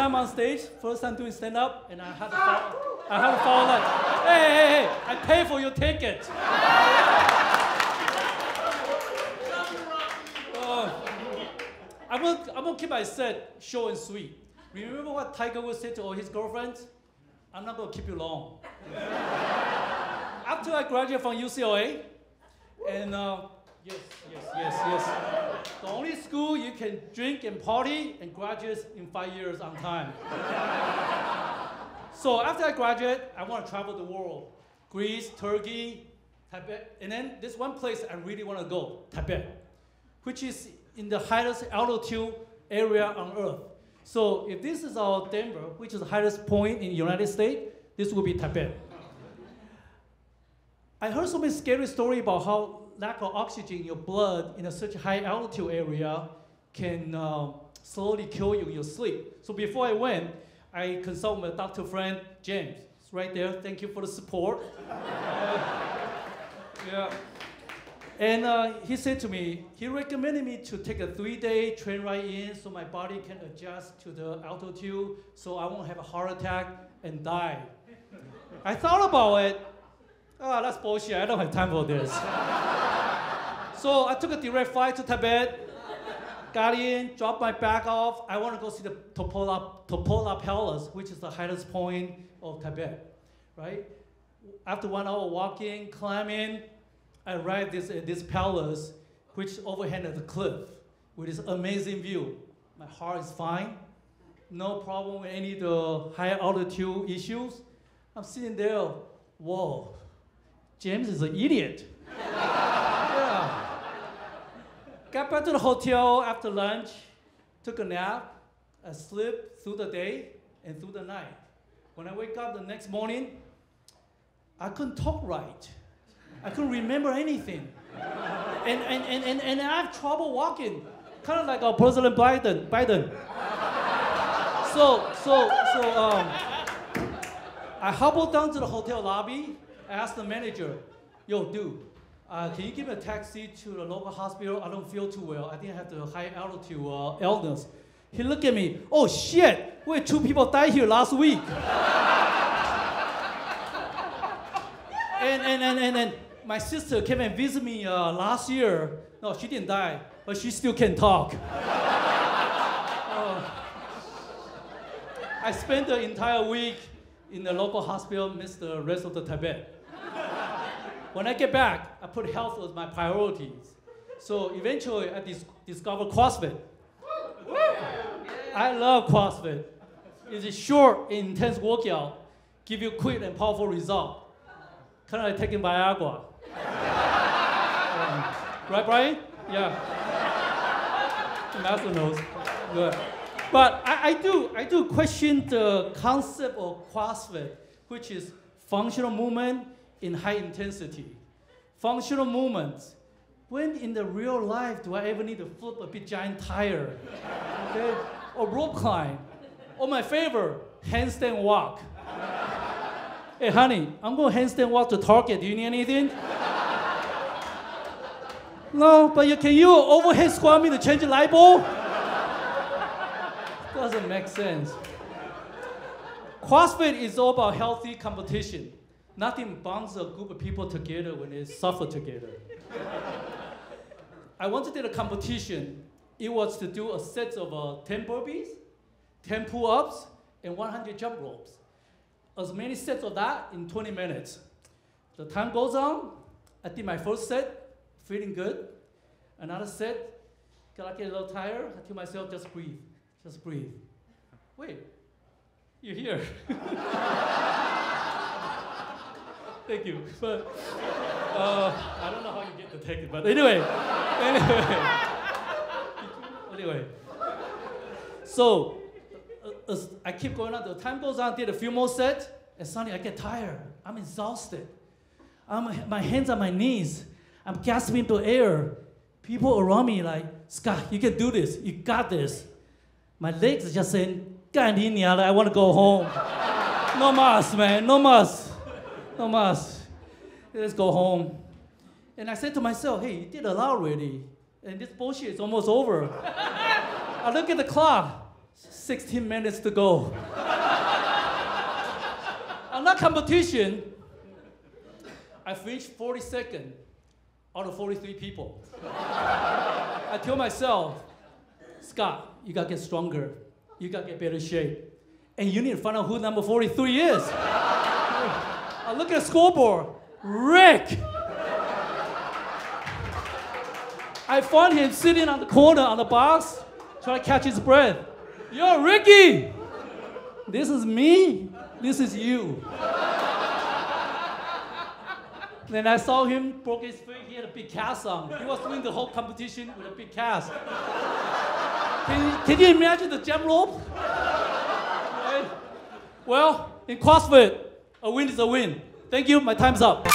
time on stage, first time doing stand up, and I had to fall, I had to fall like, hey, hey, hey, I pay for your ticket. Uh, I'm gonna, I'm gonna keep my set short and sweet. Remember what Tiger Woods said to all his girlfriends? I'm not gonna keep you long. After I graduated from UCLA, and uh, yes, yes, yes, yes, the only school you can drink and party and graduate in five years on time. so after I graduate, I want to travel the world, Greece, Turkey, Tibet, and then there's one place I really want to go, Tibet, which is in the highest altitude area on Earth. So if this is our Denver, which is the highest point in the United States, this will be Tibet. I heard so many scary stories about how lack of oxygen in your blood in a such high altitude area can uh, slowly kill you in your sleep. So before I went, I consulted my doctor friend James. It's right there. Thank you for the support. yeah. And uh, he said to me, he recommended me to take a three-day train ride in so my body can adjust to the altitude so I won't have a heart attack and die. I thought about it. Oh, that's bullshit. I don't have time for this. so I took a direct flight to Tibet, got in, dropped my bag off. I want to go see the Topola, Topola Palace, which is the highest point of Tibet, right? After one hour walking, climbing, I arrived this, at this palace, which overhang the cliff with this amazing view. My heart is fine, no problem with any of the high altitude issues. I'm sitting there, whoa, James is an idiot. yeah. Got back to the hotel after lunch, took a nap, I slept through the day and through the night. When I wake up the next morning, I couldn't talk right. I couldn't remember anything. And, and, and, and, and I have trouble walking, kind of like our President Biden. Biden. So, so, so um, I hobbled down to the hotel lobby. I asked the manager, yo, dude, uh, can you give me a taxi to the local hospital? I don't feel too well. I think I have the high altitude uh, illness. He looked at me, oh shit, wait, two people died here last week. and, and, and, and, and my sister came and visited me uh, last year. No, she didn't die, but she still can talk. Uh, I spent the entire week in the local hospital, missed the rest of the Tibet. When I get back, I put health as my priorities. So eventually, I dis- discovered CrossFit. I love CrossFit. It's a short, intense workout, give you quick and powerful result. Kind of like taking Viagra. Um, right, Brian? Yeah. Master knows. Good. But I, I, do, I do question the concept of CrossFit, which is functional movement in high intensity. Functional movements. When in the real life do I ever need to flip a big giant tire? Okay? Or rope climb? Or my favorite, handstand walk. Hey, honey, I'm going handstand walk to Target. Do you need anything? no, but you, can you overhead squat me to change the light bulb? Doesn't make sense. CrossFit is all about healthy competition. Nothing bonds a group of people together when they suffer together. I once did a competition. It was to do a set of uh, 10 burpees, 10 pull-ups, and 100 jump ropes. As many sets of that in 20 minutes. The time goes on. I did my first set, feeling good. Another set, got get a little tired. I tell myself, just breathe. Just breathe. Wait, you're here. Thank you. But uh, I don't know how you get detected, but anyway, anyway, anyway. So uh, I keep going on. The time goes on. Did a few more sets, and suddenly I get tired. I'm exhausted. I'm, my hands on my knees. I'm gasping for air. People around me like, Scott, you can do this. You got this. My legs are just saying, I want to go home. no mas, man. No mas. No mas. Let's go home. And I said to myself, hey, you did a lot already. And this bullshit is almost over. I look at the clock. 16 minutes to go. I'm not competition, I finished 42nd out of 43 people. I tell myself, Scott, you gotta get stronger. You gotta get better shape. And you need to find out who number 43 is. I look at the scoreboard, Rick. I found him sitting on the corner on the box, trying to catch his breath. Yo, Ricky! This is me. This is you. then I saw him broke his foot. He had a big cast on. He was doing the whole competition with a big cast. Can you, can you imagine the jump rope? Right? Well, in CrossFit, a win is a win. Thank you. My time's up.